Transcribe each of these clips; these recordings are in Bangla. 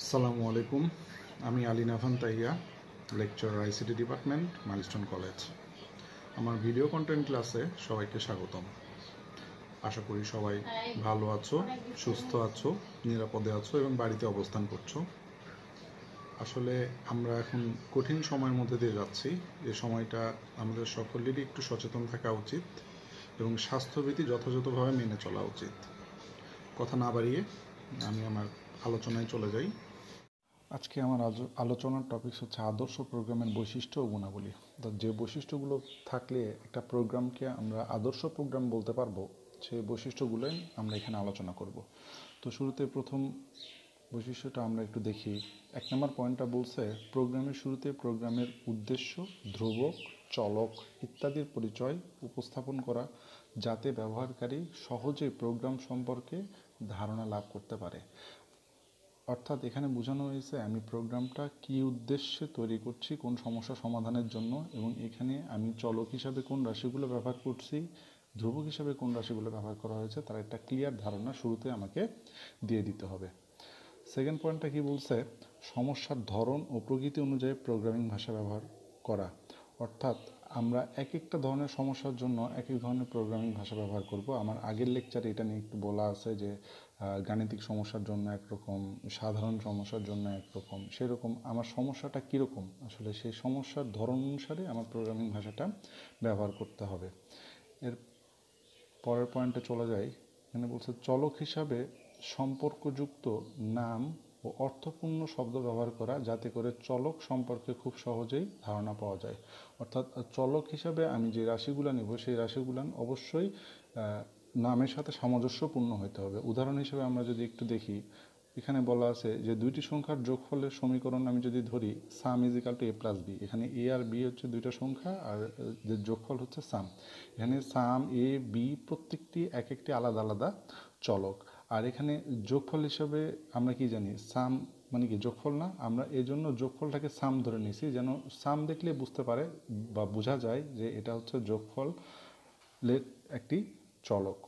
আসসালামু আলাইকুম। আমি Ali Navan Tahiya lecture ICT department Milestone college. আমার ভিডিও কন্টেন্ট ক্লাসে সবাইকে স্বাগতম। আশা করি সবাই ভালো আছো, সুস্থ আছো, নিরাপদে আছো এবং বাড়িতে অবস্থান করছ। আসলে আমরা এখন কঠিন সময়ের মধ্যে দিয়ে যাচ্ছি। এই সময়টা আমাদের সকলেরই একটু সচেতন থাকা উচিত এবং স্বাস্থ্যবিধি যথাযথভাবে মেনে চলা উচিত। কথা না বাড়িয়ে আমি আমার আলোচনায় চলে যাই। আজকে আমার আলোচনার টপিক হচ্ছে আদর্শ প্রোগ্রামের বৈশিষ্ট্য ও গুণাবলী। যে বৈশিষ্ট্যগুলো থাকলে একটা প্রোগ্রামকে আমরা আদর্শ প্রোগ্রাম বলতে পারব সেই বৈশিষ্ট্যগুলোই আমরা এখানে আলোচনা করব। তো শুরুতে প্রথম বৈশিষ্ট্যটা আমরা একটু দেখি। এক নম্বর পয়েন্টটা বলছে প্রোগ্রামের শুরুতে প্রোগ্রামের উদ্দেশ্য, ধ্রুবক, চলক ইত্যাদির পরিচয় উপস্থাপন করা, যাতে ব্যবহারকারী সহজে প্রোগ্রাম সম্পর্কে ধারণা লাভ করতে পারে। অর্থাৎ এখানে বোঝানো হয়েছে আমি প্রোগ্রামটা কী উদ্দেশ্যে তৈরি করছি, কোন সমস্যা সমাধানের জন্য এবং এখানে আমি চলক হিসাবে কোন রাশিগুলো ব্যবহার করছি, ধ্রুবক হিসাবে কোন রাশিগুলো ব্যবহার করা হয়েছে, তার একটা ক্লিয়ার ধারণা শুরুতে আমাকে দিয়ে দিতে হবে। সেকেন্ড পয়েন্টটা কি বলছে? সমস্যার ধরন ও প্রকৃতি অনুযায়ী প্রোগ্রামিং ভাষা ব্যবহার করা। অর্থাৎ আমরা এক একটা ধরনের সমস্যার জন্য এক এক ধরনের প্রোগ্রামিং ভাষা ব্যবহার করব। আমার আগের লেকচারে এটা নিয়ে একটু বলা আছে যে গাণিতিক সমস্যার জন্য একরকম, সাধারণ সমস্যার জন্য একরকম, সেরকম আমার সমস্যাটা কীরকম? আসলে সেই সমস্যার ধরন অনুসারে আমার প্রোগ্রামিং ভাষাটা ব্যবহার করতে হবে। এর পরের পয়েন্টে চলে যাই। এখানে বলছে, চলক হিসাবে সম্পর্কযুক্ত নাম ও অর্থপূর্ণ শব্দ ব্যবহার করা যাতে করে চলক সম্পর্কে খুব সহজেই ধারণা পাওয়া যায়। অর্থাৎ চলক হিসাবে আমি যে রাশিগুলো নেব, সেই রাশিগুলান অবশ্যই নামের সাথে সামঞ্জস্যপূর্ণ হতে হবে। উদাহরণ হিসেবে আমরা যদি একটু দেখি, এখানে বলা আছে যে দুইটি সংখ্যার যোগফলের সমীকরণ আমি যদি ধরি sum is equal to A plus B এখানে এ আর বি হচ্ছে দুইটা সংখ্যা, আর, যে যোগফল হচ্ছে সাম এখানে সাম এ বি প্রত্যেকটি এক একটি আলাদা আলাদা চলক। আর এখানে যোগফল হিসাবে আমরা কি জানি? সাম মানে কি যোগফল না? আমরা এই জন্য যোগফলটাকে সাম ধরে নিয়েছি, যেন সাম দেখলে বুঝতে পারে বা বোঝা যায় যে এটা হচ্ছে যোগফল একটি চলক।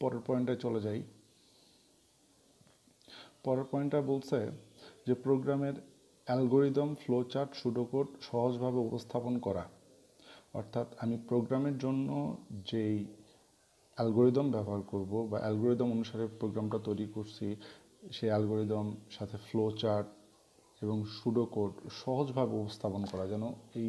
পরের পয়েন্টে চলে যাই। পরের পয়েন্টটা বলছে যে প্রোগ্রামের অ্যালগোরিদম, ফ্লোচার্ট, সুডোকোড সহজভাবে উপস্থাপন করা। অর্থাৎ আমি প্রোগ্রামের জন্য যেই অ্যালগোরিদম ব্যবহার করব বা অ্যালগোরিদম অনুসারে প্রোগ্রামটা তৈরি করছি, সেই অ্যালগোরিদম সাথে ফ্লো চার্ট এবং সুডো কোড সহজভাবে উপস্থাপন করা যেন এই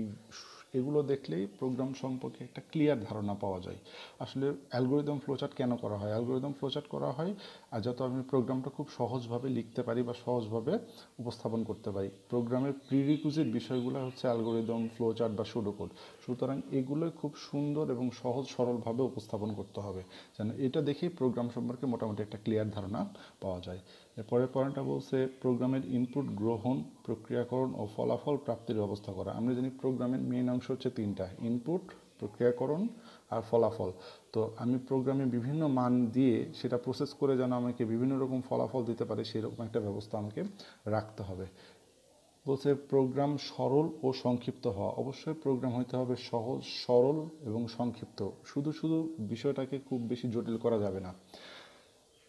এগুলো দেখলেই প্রোগ্রাম সম্পর্কে একটা ক্লিয়ার ধারণা পাওয়া যায়। আসলে অ্যালগোরিদম ফ্লোচার্ট কেন করা হয়? অ্যালগোরিদম ফ্লোচার্ট করা হয় আর যাতে আমি প্রোগ্রামটা খুব সহজভাবে লিখতে পারি বা সহজভাবে উপস্থাপন করতে পারি। প্রোগ্রামের প্রিরিকুইজিট বিষয়গুলো হচ্ছে অ্যালগোরিদম ফ্লোচার্ট বা সুডোকোড সুতরাং এগুলোই খুব সুন্দর এবং সহজ সরলভাবে উপস্থাপন করতে হবে। যেন এটা দেখেই প্রোগ্রাম সম্পর্কে মোটামুটি একটা ক্লিয়ার ধারণা পাওয়া যায়। এরপরের পয়েন্টটা বলছে প্রোগ্রামের ইনপুট গ্রহণ, প্রক্রিয়াকরণ ও ফলাফল প্রাপ্তির ব্যবস্থা করা। আমরা জানি প্রোগ্রামের মেইন অংশ হচ্ছে তিনটা ইনপুট প্রক্রিয়াকরণ আর ফলাফল। তো আমি প্রোগ্রামে বিভিন্ন মান দিয়ে সেটা প্রসেস করে যেন আমাকে বিভিন্ন রকম ফলাফল দিতে পারে, সেরকম একটা ব্যবস্থা আমাকে রাখতে হবে। বলছে প্রোগ্রাম সরল ও সংক্ষিপ্ত হওয়া। অবশ্যই প্রোগ্রাম হইতে হবে সহজ, সরল এবং সংক্ষিপ্ত। শুধু শুধু বিষয়টাকে খুব বেশি জটিল করা যাবে না।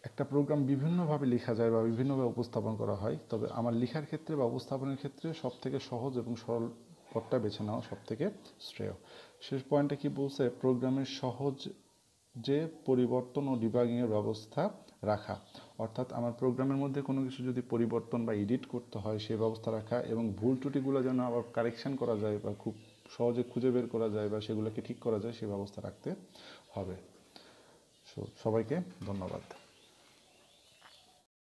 একটা প্রোগ্রাম বিভিন্নভাবে লেখা যায় বা বিভিন্নভাবে উপস্থাপন করা হয়, তবে আমার লেখার ক্ষেত্রে বা উপস্থাপনের ক্ষেত্রে সব থেকে সহজ এবং সরল পথটা বেছে নেওয়া সব থেকে শ্রেয়। শেষ পয়েন্টে কি বলছে? প্রোগ্রামের সহজ যে পরিবর্তন ও ডিবাগিংয়ের ব্যবস্থা রাখা। অর্থাৎ আমার প্রোগ্রামের মধ্যে কোনো কিছু যদি পরিবর্তন বা এডিট করতে হয় সেই ব্যবস্থা রাখা এবং ভুল ত্রুটিগুলো যেন আবার কারেকশন করা যায় বা খুব সহজে খুঁজে বের করা যায় বা সেগুলোকে ঠিক করা যায় সেই ব্যবস্থা রাখতে হবে। সো সবাইকে ধন্যবাদ।